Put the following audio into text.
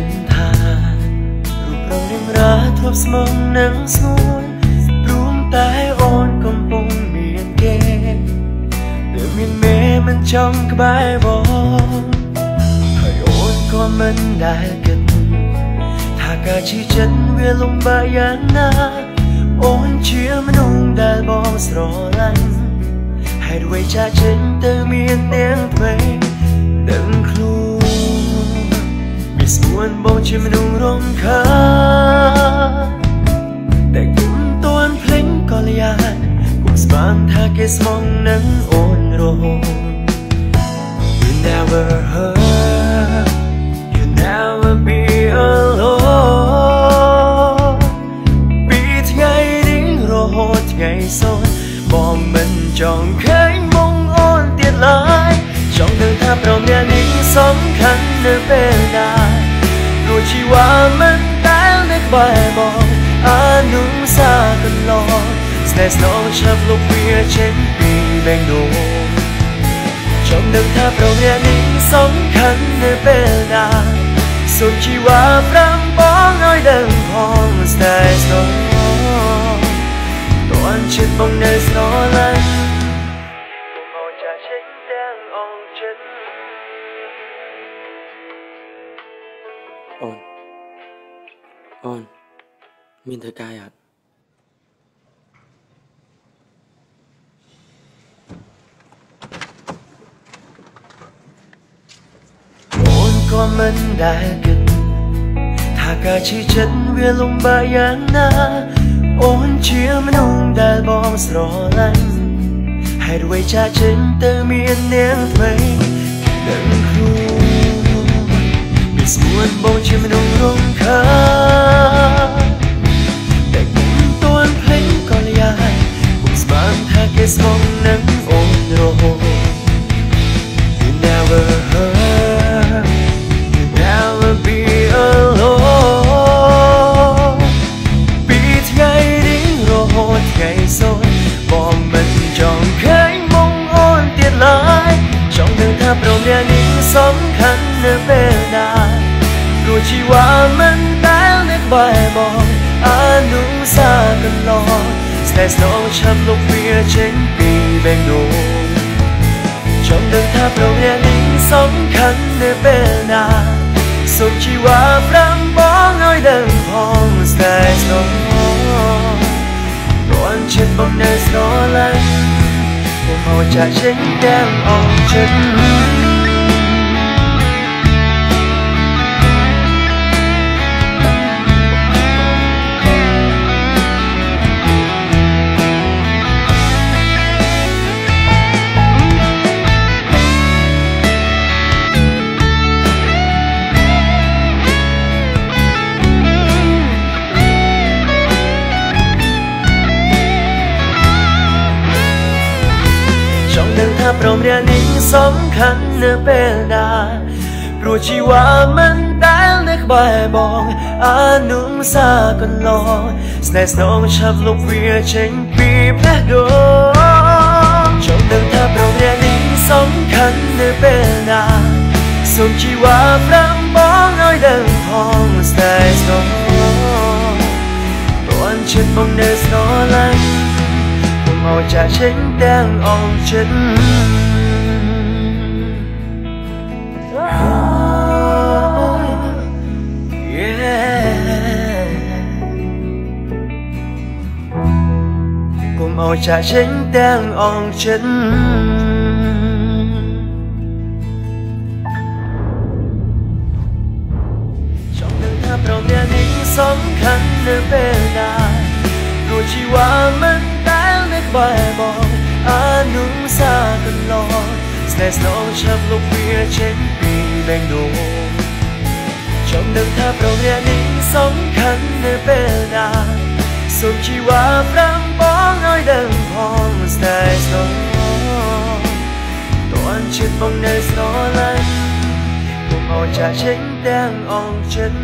គិតថារូបរងរៀងរាធ្លាប់ស្មងនឹងស្ងួនព្រមតែអូនកំពុងមានគេទើបមានមេមិនចង់ក្បែរបងហើយអូនក៏មិនដែលគិតថាការជឿចិត្តវាលំបាកយ៉ាងណាអូនជាមនុស្សដែលបងស្រឡាញ់ហេតុអ្វីចាចេញទៅមានទាំងថ្មីដឹងខ្លួនវា ស្មួនបងជាមនុស្សរងខានតែគុំតួនភ្លេងក៏លយ៉ាគុំស្មានថាគេស្មងនឹងអូនរហូត You never hurt You never be alone ពីថ្ងៃនេះរហូតថ្ងៃសូនបងមិនចង់ឃើញមុខអូនទៀតឡើយចង់ដឹងថាប្រមាណនេះសំខាន់នៅពេលណា ព្រោះជីវ៉ាមិនដែលនៅក្បែរបងអនុសាកន្លងស្នេហ៍ស្នងឆាប់លុបវាចេញពីបេះដូងចង់ដឹងថាប្រមាណនេះសំខាន់នៅពេលណាសូមជីវ៉ាប្រាំបងឲ្យដឹងផងស្នេហ៍ស្នងតួនចិត្តបងនៅស្រឡាញ់ អូនអូនមានធ្វើកាយអត់អូនក៏មិនដែលគិតថាការជឿចិត្តវាលំបាកយ៉ាងណាអូនជាមនុស្សដែលបងស្រឡាញ់ហេតុអ្វីចាចេញទៅមាននាងថ្មី គេស្មងនឹងអូនរហូត You never hurt You never be alone ពីថ្ងៃនេះរហូតថ្ងៃសូនបងមិនចង់ឃើញមុខអូនទៀតឡើយចង់ដឹងថាប្រមាណនេះសំខាន់នៅពេលណាព្រោះជីវ៉ាមិនដែលនៅក្បែរបងអនុសាកន្លង ស្នេហ៍ស្នងឆាប់លុបវាចេញពីបេះដូងចង់ដឹងថាប្រញានេះសំខាន់នៅពេលណាសូមជីវ៉ាប្រាំបងឲ្យដឹងផងស្នេហ៍ស្នងរាន់ចិត្តបងនៅស្រឡាញ់ពុំមកចាក់ចេញទាំងអងចិត្ត ថាប្រមាណនេះសំខាន់នៅពេលណាព្រោះជីវ៉ាមិនដែលនៅក្បែរបងអនុសាកន្លងស្នេហ៍ស្នងឆាប់លុបវាចេញពីផ្ទះដូងចង់ដឹងថាប្រមាណនេះសំខាន់នៅពេលណាសូមជីវ៉ាប្រាំបងឲ្យដឹងផងស្នេហ៍ស្នងតួនចិត្តបងនៅស្រឡាញ់ មកចាក់ចេញទាំងអងចិត្តគុំមកចាក់ចេញទាំងអងចិត្តចង់ដឹងថាប្រមាណនេះសំខាន់នៅពេលណាព្រោះជីវ៉ាមិនដែលនៅក្បែរបងអនុសាកន្លងស្នេហ៍ស្នងឆាប់លុបវាចេញពីបេះដូងចង់ដឹងថាប្រមាណនេះសំខាន់នៅពេលណាសូមជីវ៉ាប្រាំបងឲ្យដឹងផងស្នេហ៍ស្នងតួនចិត្តបងនៅស្រឡាញ់គុំមកចាក់ចេញទាំងអងចិត្ត